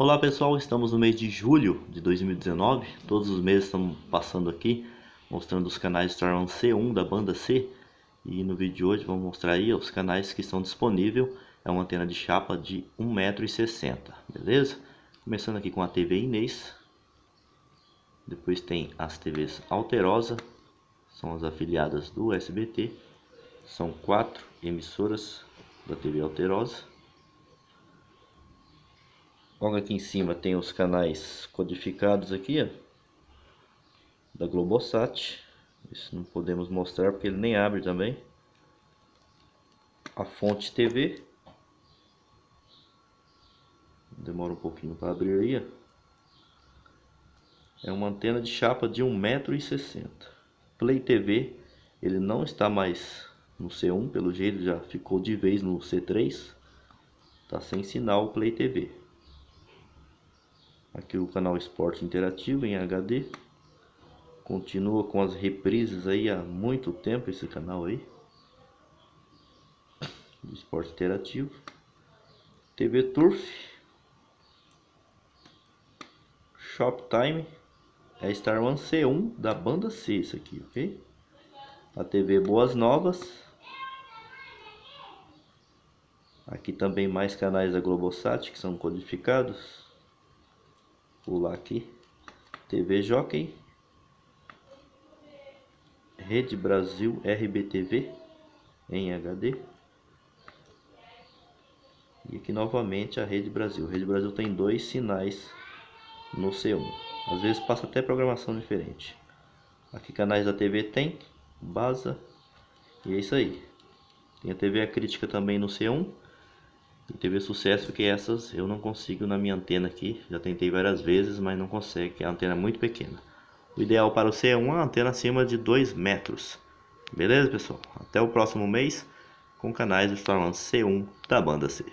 Olá pessoal, estamos no mês de julho de 2019. Todos os meses estamos passando aqui mostrando os canais Star One C1 da banda C. E no vídeo de hoje vamos mostrar aí os canais que estão disponíveis. É uma antena de chapa de 1,60m, beleza? Começando aqui com a TV Inês. Depois tem as TVs Alterosa, são as afiliadas do SBT. São quatro emissoras da TV Alterosa. Logo aqui em cima tem os canais codificados aqui, ó, da Globosat. Isso não podemos mostrar porque ele nem abre também. A fonte TV. Demora um pouquinho para abrir aí, ó. É uma antena de chapa de 1,60m. Play TV, ele não está mais no C1, pelo jeito já ficou de vez no C3. Tá sem sinal o Play TV. Aqui o canal Esporte Interativo em HD. Continua com as reprises aí há muito tempo esse canal aí. Esporte Interativo. TV Turf. Shoptime. É Star One C1 da banda C isso aqui, ok? A TV Boas Novas. Aqui também mais canais da Globosat que são codificados pular aqui. TV Jockey. Rede Brasil RBTV em HD. E aqui novamente a Rede Brasil. A Rede Brasil tem dois sinais no C1. Às vezes passa até programação diferente. Aqui canais da TV tem, Baza. E é isso aí. Tem a TV A Crítica também no C1 e teve sucesso que essas eu não consigo na minha antena aqui. Já tentei várias vezes, mas não consegue, que a antena é muito pequena. O ideal para o C é uma antena acima de 2 metros. Beleza, pessoal? Até o próximo mês com canais do Storm C1 da banda C.